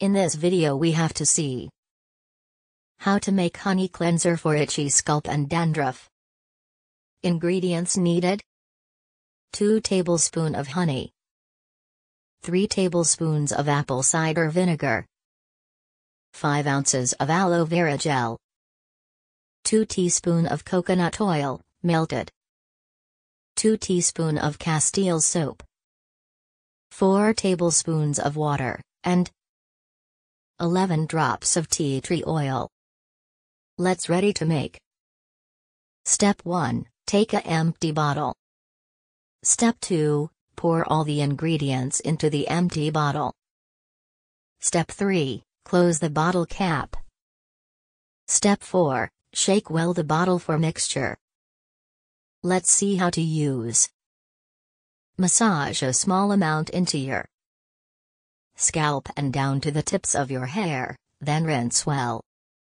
In this video we have to see how to make honey cleanser for itchy scalp and dandruff. Ingredients needed. 2 tablespoon of honey. 3 tablespoons of apple cider vinegar. 5 ounces of aloe vera gel. 2 teaspoon of coconut oil, melted. 2 teaspoon of castile soap. 4 tablespoons of water, and 11 drops of tea tree oil. Let's ready to make. Step 1 Take a empty bottle. Step 2 Pour all the ingredients into the empty bottle. Step 3 Close the bottle cap. Step 4 Shake well the bottle for mixture. Let's see how to use. Massage a small amount into your scalp and down to the tips of your hair, then rinse well.